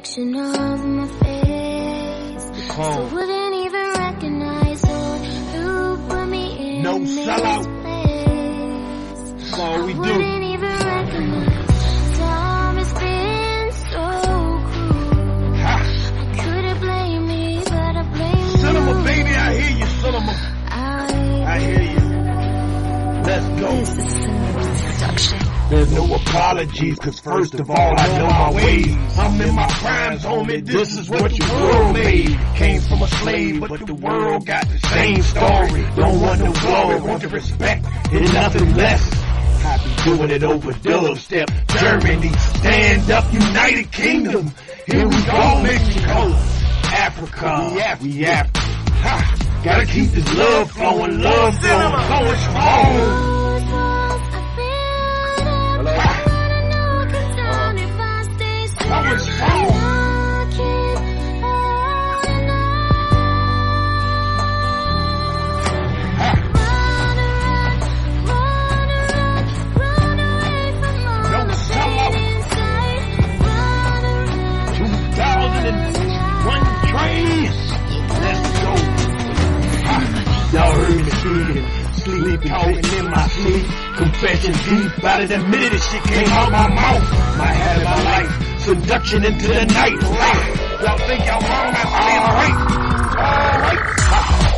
reflection of my face. So wouldn't even recognize who put me in No this place. That's all we do. Production. There's no apologies, cause first of all, I know my ways. I'm in my crimes, homie. This is what your world made. Came from a slave, but the world got the same story. Don't want no glory, want the respect, and nothing less. I be doing it over dubstep. Germany, stand up, United Kingdom. Here we go, Mexico. Africa, we Af- we Af- Ha! Gotta keep this love flowing, love flowing, going strong. Sleep talking in my sleep. Confession deep out of the minute this shit came out my mouth. My habit, my life, seduction into the night. Y'all think y'all wrong? I say it's right. All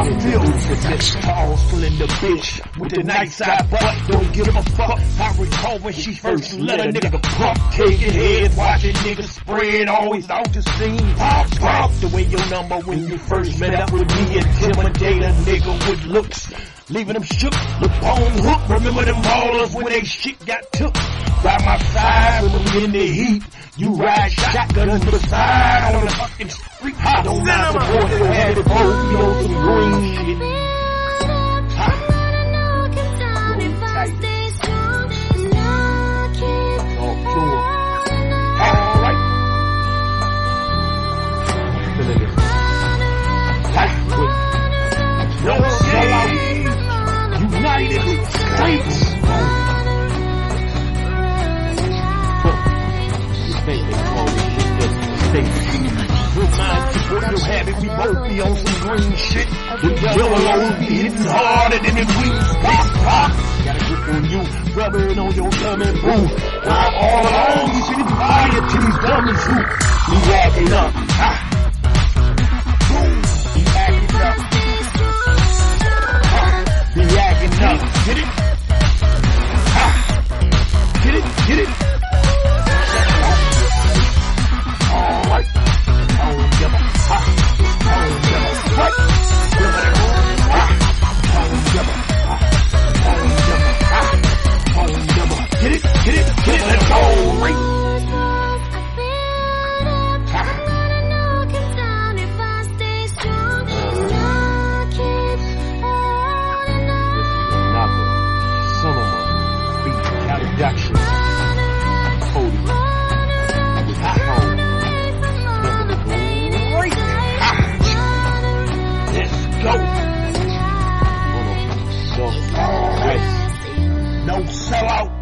Y'all feel this powerful in the bitch with the nice side butt. Don't give a fuck. I recall when she first let a nigga pump, taking head, watching niggas spread, always out the scene. Pop, pop, the way your number when you first met up with me, intimidate a nigga with looks. Leaving them shook, look on hook. Remember them ballers when they shit got took. By my side when we in the heat. You ride shotgun to the side on the fucking street. Don't not support. Had it both, you know, some green shit. Good mind, support your. We both be on some green shit. The yellow be hitting harder than the green pop. Got a grip on you, rubbing on your tummy, boo. While all along, you see the fire to these dummies who be acting up. Ha. Boom. Be acting up. Ha. Be acting up. Get it? no sellout.